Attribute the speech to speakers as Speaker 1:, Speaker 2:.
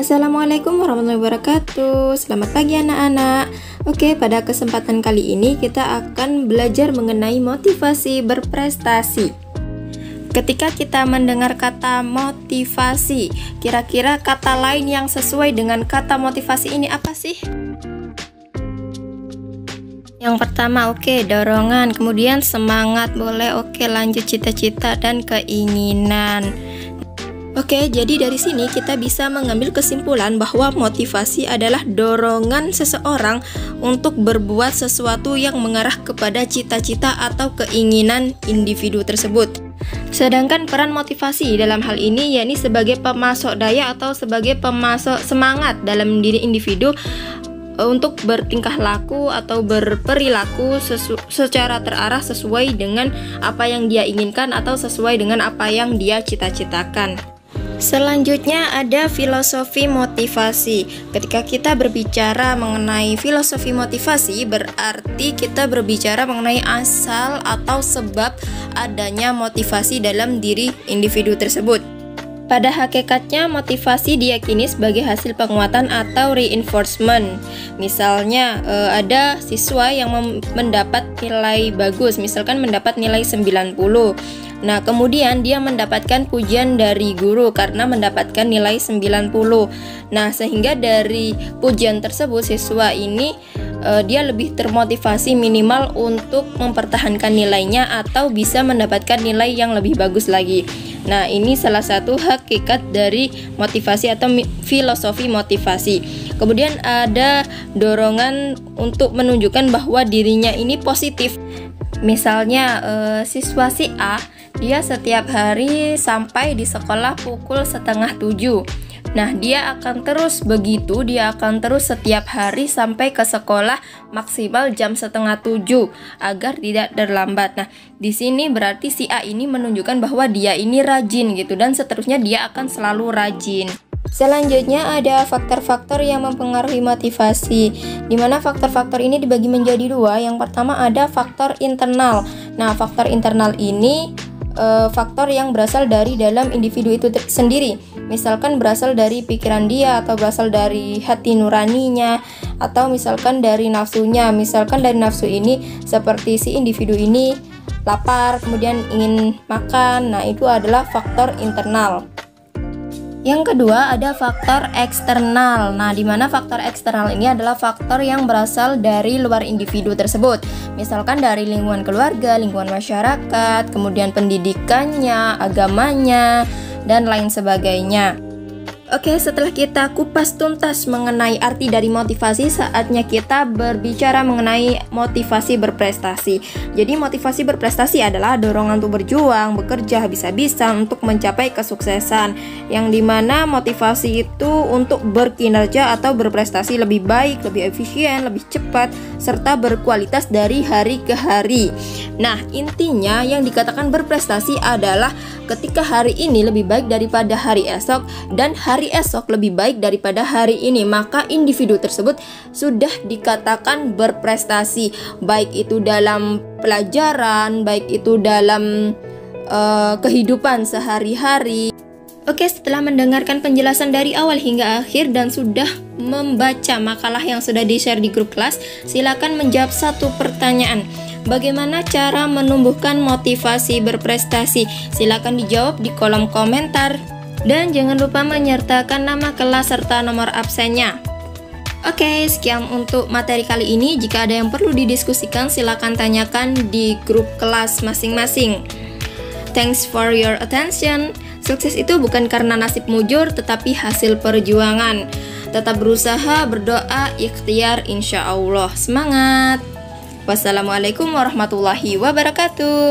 Speaker 1: Assalamualaikum warahmatullahi wabarakatuh. Selamat pagi anak-anak. Oke, pada kesempatan kali ini kita akan belajar mengenai motivasi berprestasi. Ketika kita mendengar kata motivasi Kira-kira kata lain yang sesuai dengan kata motivasi ini apa sih? Yang pertama, oke, okay, dorongan, kemudian semangat, boleh, oke, okay, lanjut cita-cita dan keinginan. Oke, jadi dari sini kita bisa mengambil kesimpulan bahwa motivasi adalah dorongan seseorang untuk berbuat sesuatu yang mengarah kepada cita-cita atau keinginan individu tersebut. Sedangkan peran motivasi dalam hal ini yakni sebagai pemasok daya atau sebagai pemasok semangat dalam diri individu eh, untuk bertingkah laku atau berperilaku secara terarah sesuai dengan apa yang dia inginkan atau sesuai dengan apa yang dia cita-citakan. Selanjutnya ada filosofi motivasi. Ketika kita berbicara mengenai filosofi motivasi, berarti kita berbicara mengenai asal atau sebab adanya motivasi dalam diri individu tersebut. Pada hakikatnya, motivasi diyakini sebagai hasil penguatan atau reinforcement. Misalnya, eh, ada siswa yang mendapat nilai bagus, misalkan mendapat nilai 90. Nah, kemudian dia mendapatkan pujian dari guru karena mendapatkan nilai 90. Nah, sehingga dari pujian tersebut siswa ini uh, dia lebih termotivasi minimal untuk mempertahankan nilainya atau bisa mendapatkan nilai yang lebih bagus lagi. Nah, ini salah satu hakikat dari motivasi atau filosofi motivasi. Kemudian ada dorongan untuk menunjukkan bahwa dirinya ini positif. Misalnya, uh, siswa si A dia setiap hari sampai di sekolah pukul setengah tujuh. Nah, dia akan terus begitu, dia akan terus setiap hari sampai ke sekolah maksimal jam setengah tujuh agar tidak terlambat. Nah, di sini berarti si A ini menunjukkan bahwa dia ini rajin gitu dan seterusnya dia akan selalu rajin. Selanjutnya ada faktor-faktor yang mempengaruhi motivasi di mana faktor-faktor ini dibagi menjadi dua. Yang pertama ada faktor internal. Nah, faktor internal ini uh, faktor yang berasal dari dalam individu itu sendiri. Misalkan berasal dari pikiran dia atau berasal dari hati nuraninya atau misalkan dari nafsunya. Misalkan dari nafsu ini seperti si individu ini lapar, kemudian ingin makan. Nah, itu adalah faktor internal. Yang kedua ada faktor eksternal. Nah, di mana faktor eksternal ini adalah faktor yang berasal dari luar individu tersebut. Misalkan dari lingkungan keluarga, lingkungan masyarakat, kemudian pendidikannya, agamanya, dan lain sebagainya. Oke, setelah kita kupas tuntas mengenai arti dari motivasi, saatnya kita berbicara mengenai motivasi berprestasi. Jadi, motivasi berprestasi adalah dorongan untuk berjuang, bekerja habis-habisan untuk mencapai kesuksesan. Yang di mana motivasi itu untuk berkinerja atau berprestasi lebih baik, lebih efisien, lebih cepat, serta berkualitas dari hari ke hari. Nah, intinya yang dikatakan berprestasi adalah ketika hari ini lebih baik daripada hari esok dan hari hari esok lebih baik daripada hari ini, maka individu tersebut sudah dikatakan berprestasi, baik itu dalam pelajaran, baik itu dalam uh, kehidupan sehari-hari. Oke, setelah mendengarkan penjelasan dari awal hingga akhir dan sudah membaca makalah yang sudah di-share di grup kelas, silakan menjawab satu pertanyaan. Bagaimana cara menumbuhkan motivasi berprestasi? Silakan dijawab di kolom komentar. Dan jangan lupa menyertakan nama kelas serta nomor absennya. Oke, sekian untuk materi kali ini. Jika ada yang perlu didiskusikan, silakan tanyakan di grup kelas masing-masing. Thanks for your attention. Sukses itu bukan karena nasib mujur, tetapi hasil perjuangan. Tetap berusaha, berdoa, ikhtiar, insya Allah. Semangat! Wassalamualaikum warahmatullahi wabarakatuh.